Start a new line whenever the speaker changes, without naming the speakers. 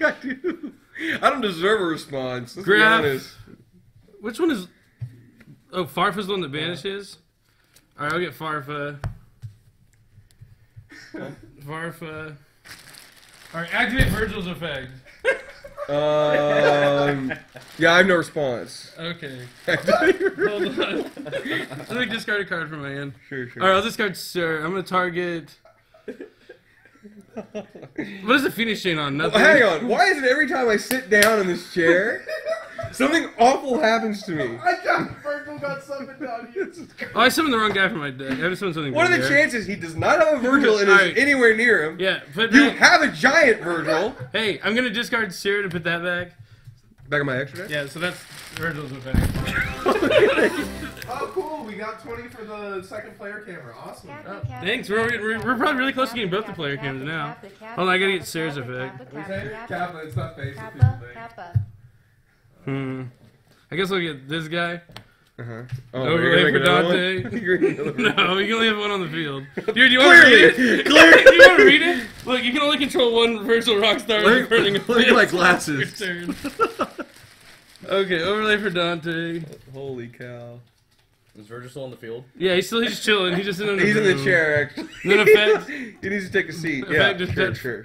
think I do. I don't deserve a response. Let's
Graph.
be honest.
Which one is? Oh, Farfa's the one that banishes. All right, I'll get Farfa. Farfa. All right, activate Virgil's effect.
Um, yeah, I have no response.
Okay,
sure,
hold on. Let me discard a card from my hand.
Sure, sure.
All right, I'll discard Cir. I'm gonna target. What is the finishing chain on?
Well,
Nothing.
hang on. Why is it every time I sit down in this chair, something awful happens to me?
I got Virgil got summoned on you.
Oh, I summoned the wrong guy for my deck. I have summoned something.
What are
big
the
there.
chances he does not have a Virgil and
Alright.
is anywhere near him?
Yeah, put
You
that.
have a giant Virgil.
Hey, I'm gonna discard Cir to put that back.
Back of my extra deck?
Yeah, so that's Virgil's effect.
Oh, cool. We got 20 for the second player camera. Awesome.
Oh, thanks. We're, we're, we're probably really close to getting both the player cams now. Hold on, I gotta get Sarah's effect.
Kappa, it's not face.
Kappa, Kappa.
Hmm. I guess I'll get this guy.
Uh-huh. Oh,
Overlay
you're gonna
for Dante.
one? You're gonna make another one.
No, you can only have one on the field. Dude, do you want to
Clearly,
read it?
clearly.
do you want to read it? Look, you can only control one virtual rockstar
Look-
in burning a
look at my glasses.
Okay, overlay for Dante.
Holy cow.
Is Virgil still on the field?
Yeah, he's still he's chilling. He's just in the
He's in the
room.
chair, actually. He needs to take a seat. Yeah,
just
sure, sure.